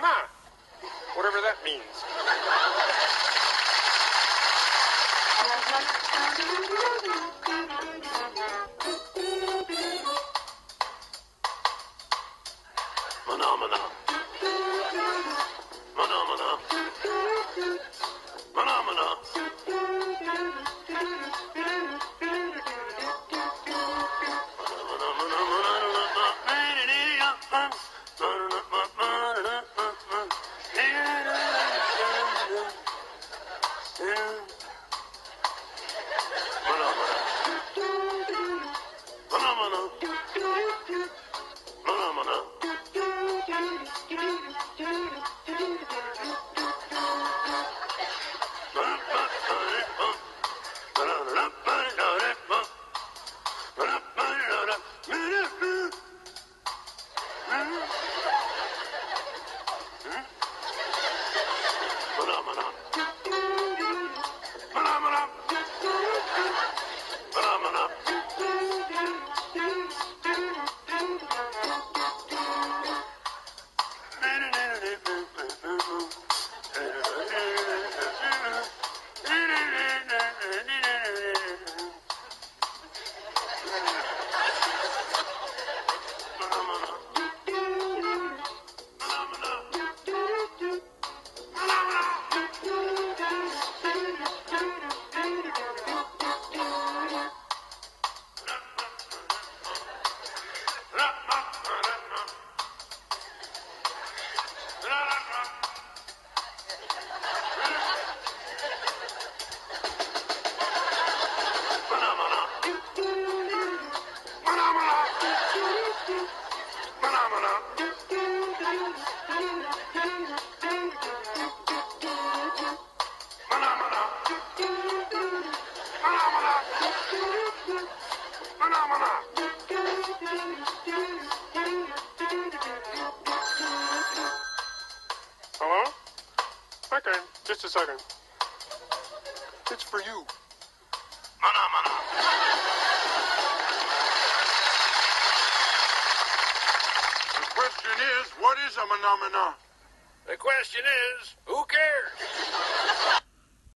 Phenomena. Whatever that means. Phenomena. Phenomena. Phenomena. Phenomena. Hello? Okay, just a second. It's for you. The question is, what is a phenomena? The question is, who cares?